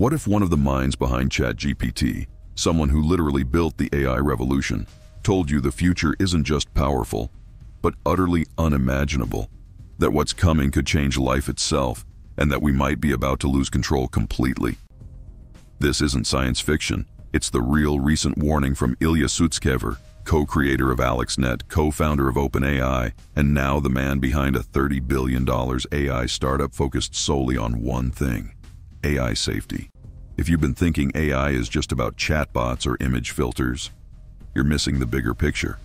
What if one of the minds behind ChatGPT, someone who literally built the AI revolution, told you the future isn't just powerful, but utterly unimaginable? That what's coming could change life itself, and that we might be about to lose control completely. This isn't science fiction. It's the real recent warning from Ilya Sutskever, co-creator of AlexNet, co-founder of OpenAI, and now the man behind a $30 billion AI startup focused solely on one thing, AI safety. If you've been thinking AI is just about chatbots or image filters, you're missing the bigger picture.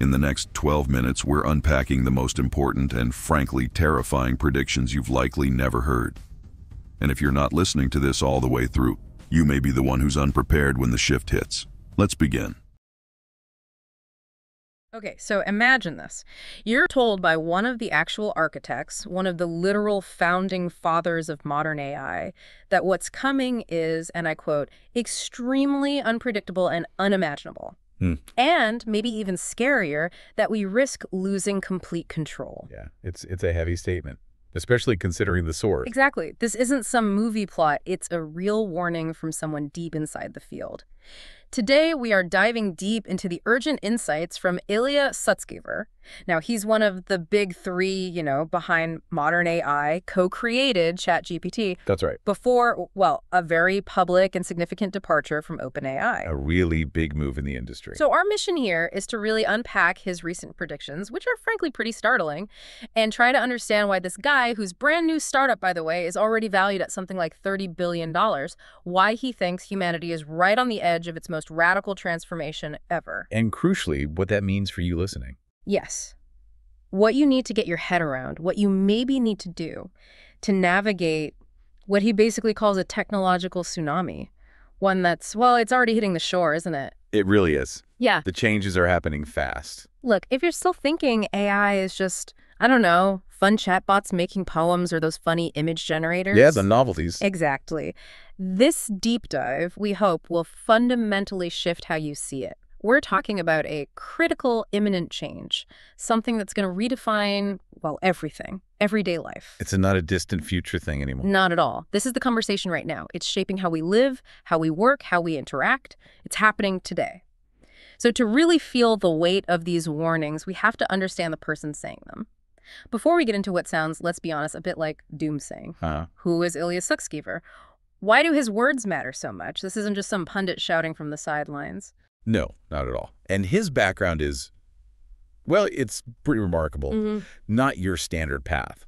In the next 12 minutes, we're unpacking the most important and frankly terrifying predictions you've likely never heard. And if you're not listening to this all the way through, you may be the one who's unprepared when the shift hits. Let's begin. Okay, so imagine this. You're told by one of the actual architects, one of the literal founding fathers of modern AI, that what's coming is, and I quote, extremely unpredictable and unimaginable. Hmm. And maybe even scarier, that we risk losing complete control. Yeah, it's it's a heavy statement, especially considering the source. Exactly. This isn't some movie plot. It's a real warning from someone deep inside the field. Today, we are diving deep into the urgent insights from Ilya Sutskever. Now, he's one of the big three, you know, behind modern AI, co-created ChatGPT That's right. before, well, a very public and significant departure from OpenAI. A really big move in the industry. So our mission here is to really unpack his recent predictions, which are frankly pretty startling, and try to understand why this guy, whose brand new startup, by the way, is already valued at something like $30 billion, why he thinks humanity is right on the edge of its most radical transformation ever. and crucially, what that means for you listening. Yes. What you need to get your head around, what you maybe need to do to navigate what he basically calls a technological tsunami. One that's, well, it's already hitting the shore, isn't it? It really is. Yeah. The changes are happening fast. Look, if you're still thinking AI is just, I don't know, fun chatbots making poems or those funny image generators. Yeah, the novelties. Exactly. This deep dive, we hope, will fundamentally shift how you see it. We're talking about a critical, imminent change, something that's going to redefine, well, everything, everyday life. It's a not a distant future thing anymore. Not at all. This is the conversation right now. It's shaping how we live, how we work, how we interact. It's happening today. So to really feel the weight of these warnings, we have to understand the person saying them. Before we get into what sounds, let's be honest, a bit like doomsaying. Uh, Who is Ilya Sutskever? Why do his words matter so much? This isn't just some pundit shouting from the sidelines. No, not at all. And his background is, well, it's pretty remarkable. Mhm. Not your standard path.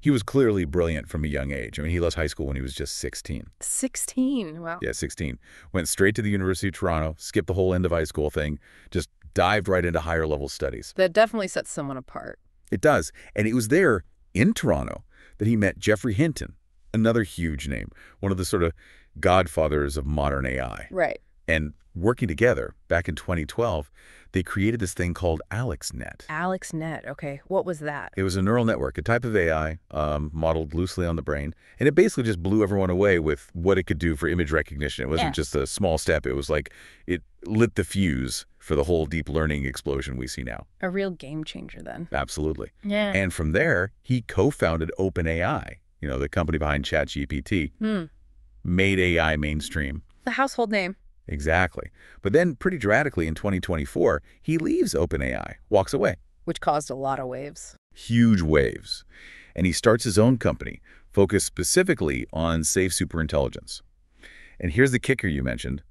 He was clearly brilliant from a young age. I mean, he left high school when he was just 16. 16. Wow. Yeah, 16. Went straight to the University of Toronto, skipped the whole end of high school thing, just dived right into higher level studies. That definitely sets someone apart. It does. And it was there in Toronto that he met Geoffrey Hinton, another huge name, one of the sort of godfathers of modern AI. Right. And working together back in 2012, they created this thing called AlexNet. AlexNet. Okay. What was that? It was a neural network, a type of AI um, modeled loosely on the brain. And it basically just blew everyone away with what it could do for image recognition. It wasn't Yeah. just a small step. It was like it lit the fuse for the whole deep learning explosion we see now. A real game changer then. Absolutely. Yeah. And from there, he co-founded OpenAI, you know, the company behind ChatGPT, Hmm. made AI mainstream. The household name. Exactly. But then pretty dramatically in 2024, he leaves OpenAI, walks away. Which caused a lot of waves. Huge waves. And he starts his own company, focused specifically on safe superintelligence. And here's the kicker you mentioned.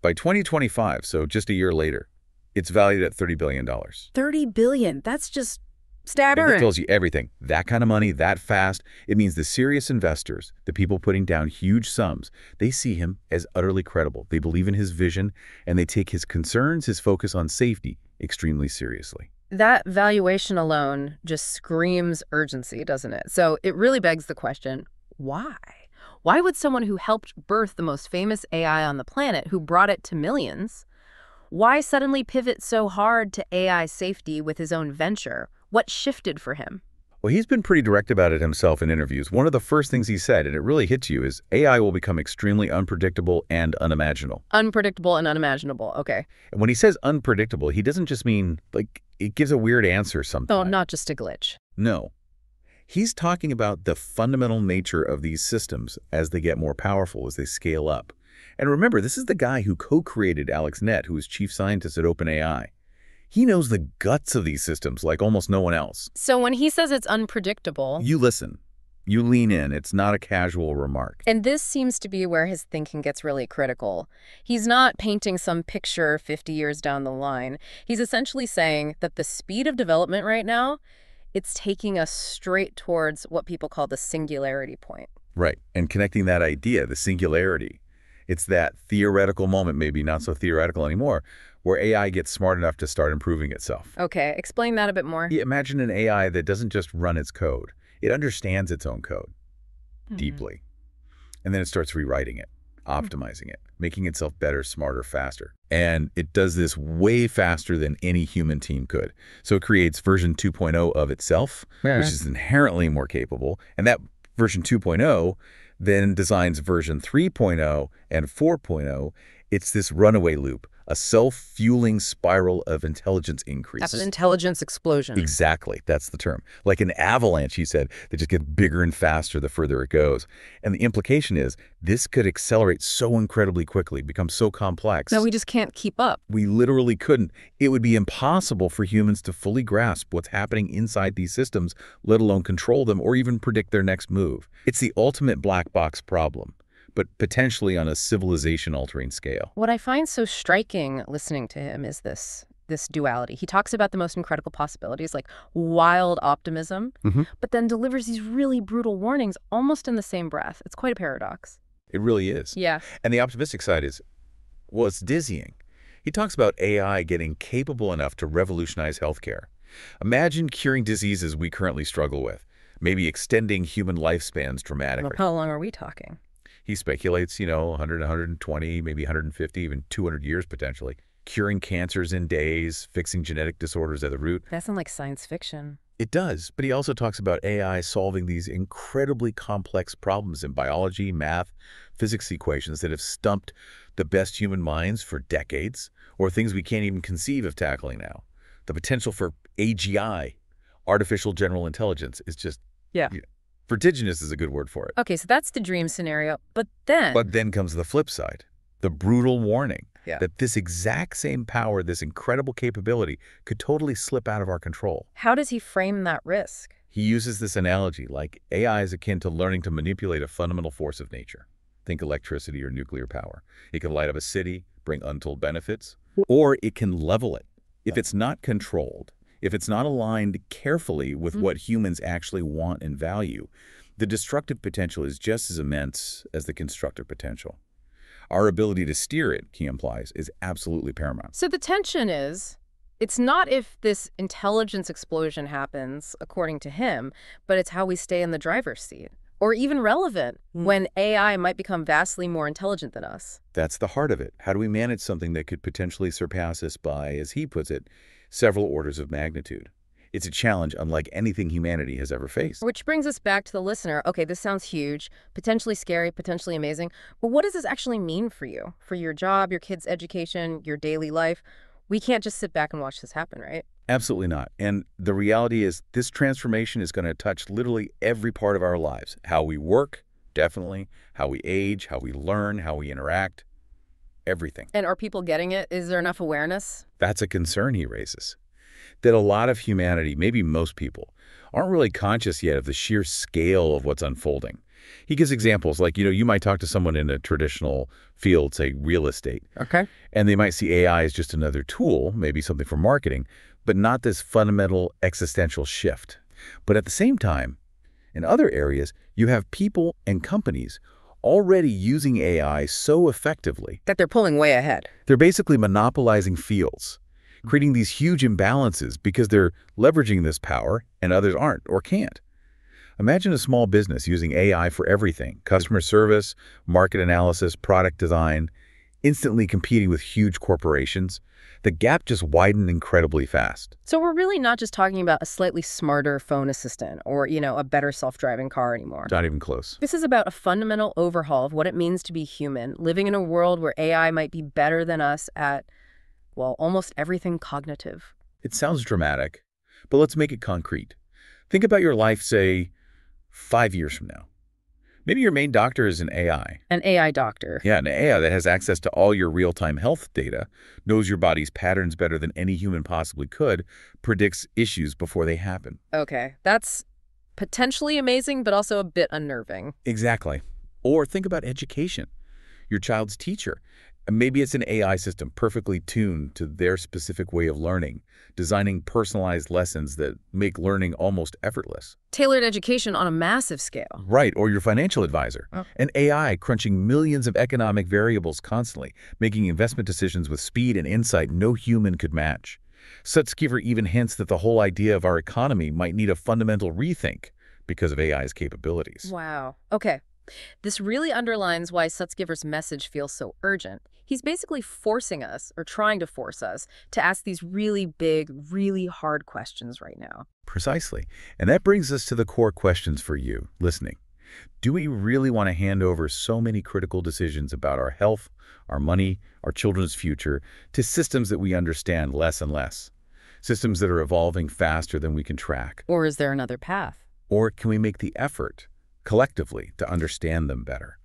By 2025, so just a year later, it's valued at $30 billion. 30 billion. That's just And staggering. that tells you everything. That kind of money, that fast, it means the serious investors, the people putting down huge sums, they see him as utterly credible. They believe in his vision, and they take his concerns, his focus on safety, extremely seriously. That valuation alone just screams urgency, doesn't it? So it really begs the question, why? Why would someone who helped birth the most famous AI on the planet, who brought it to millions, why suddenly pivot so hard to AI safety with his own venture? What shifted for him? Well, he's been pretty direct about it himself in interviews. One of the first things he said, and it really hits you, is AI will become extremely unpredictable and unimaginable. Unpredictable and unimaginable. Okay. And when he says unpredictable, he doesn't just mean, like, it gives a weird answer sometimes. Oh, not just a glitch. No. He's talking about the fundamental nature of these systems as they get more powerful, as they scale up. And remember, this is the guy who co-created AlexNet, who is chief scientist at OpenAI. He knows the guts of these systems like almost no one else. So when he says it's unpredictable... You listen. You lean in. It's not a casual remark. And this seems to be where his thinking gets really critical. He's not painting some picture 50 years down the line. He's essentially saying that the speed of development right now, it's taking us straight towards what people call the singularity point. Right. And connecting that idea, the singularity, it's that theoretical moment, maybe not so theoretical anymore, where AI gets smart enough to start improving itself. Okay, explain that a bit more. Yeah, imagine an AI that doesn't just run its code. It understands its own code Mhm. deeply. And then it starts rewriting it, optimizing it, making itself better, smarter, faster. And it does this way faster than any human team could. So it creates version 2.0 of itself, Yeah. which is inherently more capable. And that version 2.0 then designs version 3.0 and 4.0. It's this runaway loop, a self-fueling spiral of intelligence increase. That's an intelligence explosion. Exactly. That's the term. Like an avalanche, he said, that just gets bigger and faster the further it goes. And the implication is this could accelerate so incredibly quickly, become so complex. No, we just can't keep up. we literally couldn't. It would be impossible for humans to fully grasp what's happening inside these systems, let alone control them or even predict their next move. It's the ultimate black box problem, but potentially on a civilization-altering scale. What I find so striking listening to him is this this duality. He talks about the most incredible possibilities, like wild optimism, Mhm. but then delivers these really brutal warnings almost in the same breath. It's quite a paradox. It really is. Yeah. And the optimistic side is, well, it's dizzying. He talks about AI getting capable enough to revolutionize healthcare. Imagine curing diseases we currently struggle with, maybe extending human lifespans dramatically. How long are we talking? He speculates, you know, 100, 120, maybe 150, even 200 years potentially. Curing cancers in days, fixing genetic disorders at the root. That sounds like science fiction. It does, but he also talks about AI solving these incredibly complex problems in biology, math, physics equations that have stumped the best human minds for decades, or things we can't even conceive of tackling now. The potential for AGI, artificial general intelligence, is just Yeah. you know, vertiginous is a good word for it. Okay, so that's the dream scenario. But then, But then comes the flip side, the brutal warning Yeah. that this exact same power, this incredible capability, could totally slip out of our control. how does he frame that risk? He uses this analogy like AI is akin to learning to manipulate a fundamental force of nature. Think electricity or nuclear power. It can light up a city, bring untold benefits, or it can level it. If it's not controlled, if it's not aligned carefully with Mhm. what humans actually want and value, the destructive potential is just as immense as the constructive potential. Our ability to steer it, he implies, is absolutely paramount. So the tension is, it's not if this intelligence explosion happens, according to him, but it's how we stay in the driver's seat. Or even relevant Hmm. when AI might become vastly more intelligent than us. That's the heart of it. How do we manage something that could potentially surpass us by, as he puts it, several orders of magnitude? It's a challenge unlike anything humanity has ever faced. Which brings us back to the listener. Okay, this sounds huge, potentially scary, potentially amazing. But what does this actually mean for you? For your job, your kids' education, your daily life? We can't just sit back and watch this happen, right? Absolutely not. And the reality is this transformation is going to touch literally every part of our lives. How we work, definitely. How we age, how we learn, how we interact. Everything. And are people getting it? Is there enough awareness? That's a concern he raises. That a lot of humanity, maybe most people, aren't really conscious yet of the sheer scale of what's unfolding. He gives examples like, you know, you might talk to someone in a traditional field, say real estate, Okay. and they might see AI as just another tool, maybe something for marketing, but not this fundamental existential shift. But at the same time, in other areas, you have people and companies already using AI so effectively That they're pulling way ahead. they're basically monopolizing fields, creating these huge imbalances because they're leveraging this power and others aren't or can't. Imagine a small business using AI for everything, customer service, market analysis, product design, instantly competing with huge corporations. The gap just widened incredibly fast. So we're really not just talking about a slightly smarter phone assistant or, you know, a better self-driving car anymore. Not even close. This is about a fundamental overhaul of what it means to be human, living in a world where AI might be better than us at, well, almost everything cognitive. It sounds dramatic, but let's make it concrete. Think about your life, say, five years from now? Maybe your main doctor is an AI. An AI doctor. Yeah, an AI that has access to all your real-time health data, knows your body's patterns better than any human possibly could, predicts issues before they happen. Okay, that's potentially amazing, but also a bit unnerving. Exactly. Or think about education. Your child's teacher. Maybe it's an AI system perfectly tuned to their specific way of learning, designing personalized lessons that make learning almost effortless. Tailored education on a massive scale. Right, or your financial advisor. Oh. An AI crunching millions of economic variables constantly, making investment decisions with speed and insight no human could match. Sutskever even hints that the whole idea of our economy might need a fundamental rethink because of AI's capabilities. Wow. Okay. This really underlines why Sutskever's message feels so urgent. He's basically forcing us, or trying to force us, to ask these really big, really hard questions right now. Precisely. And that brings us to the core questions for you, listening. Do we really want to hand over so many critical decisions about our health, our money, our children's future to systems that we understand less and less? Systems that are evolving faster than we can track? Or is there another path? Or can we make the effort, collectively, to understand them better?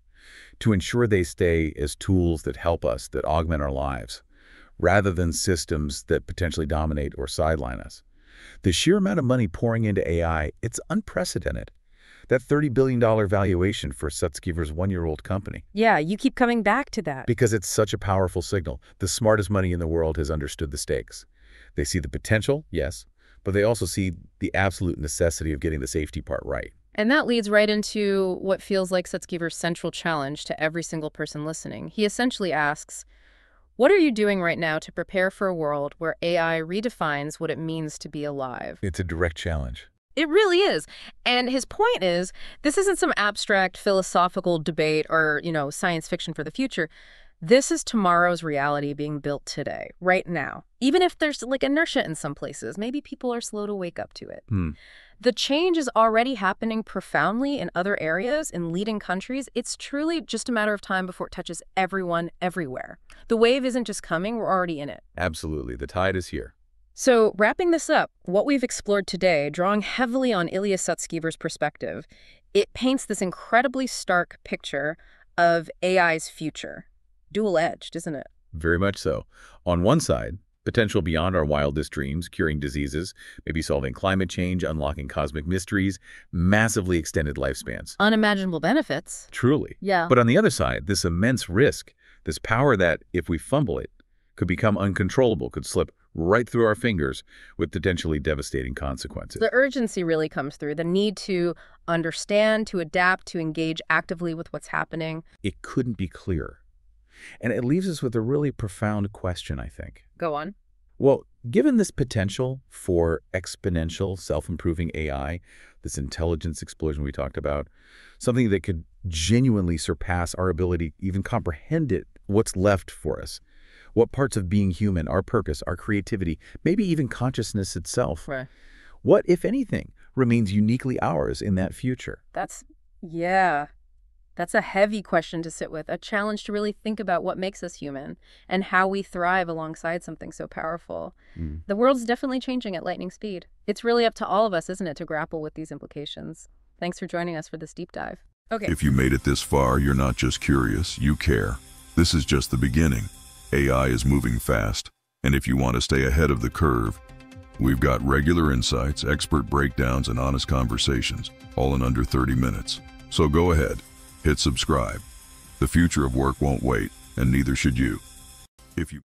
To ensure they stay as tools that help us, that augment our lives, rather than systems that potentially dominate or sideline us? The sheer amount of money pouring into AI, it's unprecedented. That $30 billion valuation for Sutskever's one-year-old company. Yeah, you keep coming back to that. Because it's such a powerful signal. The smartest money in the world has understood the stakes. They see the potential, yes, but they also see the absolute necessity of getting the safety part right. And that leads right into what feels like Sutskever's central challenge to every single person listening. He essentially asks, what are you doing right now to prepare for a world where AI redefines what it means to be alive? It's a direct challenge. It really is. And his point is, this isn't some abstract philosophical debate or, you know, science fiction for the future. This is tomorrow's reality being built today, right now. Even if there's like inertia in some places, maybe people are slow to wake up to it. Hmm. The change is already happening profoundly in other areas, in leading countries. It's truly just a matter of time before it touches everyone, everywhere. The wave isn't just coming, we're already in it. Absolutely. The tide is here. So, wrapping this up, what we've explored today, drawing heavily on Ilya Sutskever's perspective, it paints this incredibly stark picture of AI's future. Dual-edged, isn't it? Very much so. On one side, potential beyond our wildest dreams, curing diseases, maybe solving climate change, unlocking cosmic mysteries, massively extended lifespans. Unimaginable benefits. Truly. Yeah. But on the other side, this immense risk, this power that, if we fumble it, could become uncontrollable, could slip right through our fingers with potentially devastating consequences. The urgency really comes through, the need to understand, to adapt, to engage actively with what's happening. It couldn't be clearer. And it leaves us with a really profound question, I think. Go on. Well, given this potential for exponential self-improving AI, this intelligence explosion we talked about, something that could genuinely surpass our ability to even comprehend it, what's left for us, what parts of being human, our purpose, our creativity, maybe even consciousness itself, Right. what, if anything, remains uniquely ours in that future? That's, yeah. That's a heavy question to sit with, a challenge to really think about what makes us human and how we thrive alongside something so powerful. Mm. The world's definitely changing at lightning speed. It's really up to all of us, isn't it, to grapple with these implications. Thanks for joining us for this deep dive. Okay. If you made it this far, you're not just curious, you care. This is just the beginning. AI is moving fast, and if you want to stay ahead of the curve, we've got regular insights, expert breakdowns, and honest conversations, all in under 30 minutes. So go ahead, hit subscribe. The future of work won't wait, and neither should you. If you